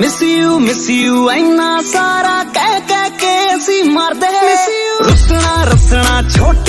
miss you miss you इन्ना सारा कह कह के सी मारदे रुसना रसना छोटा